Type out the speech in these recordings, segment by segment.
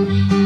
Música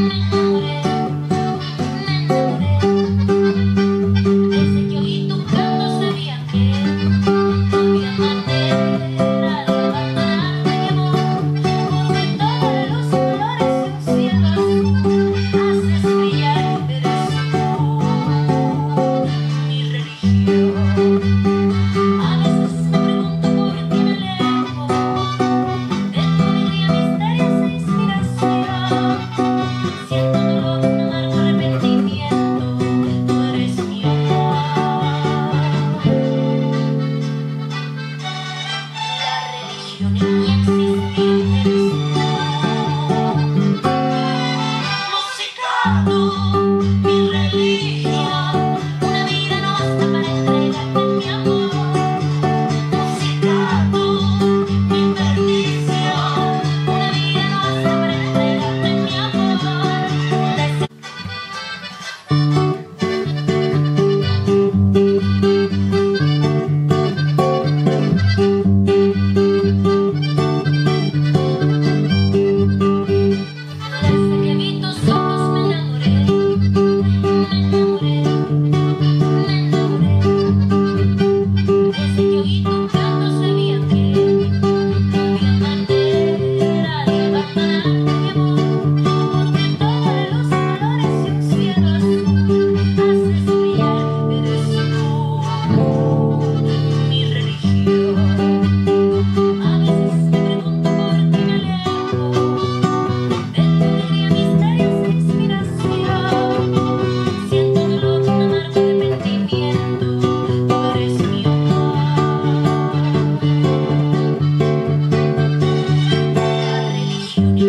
you.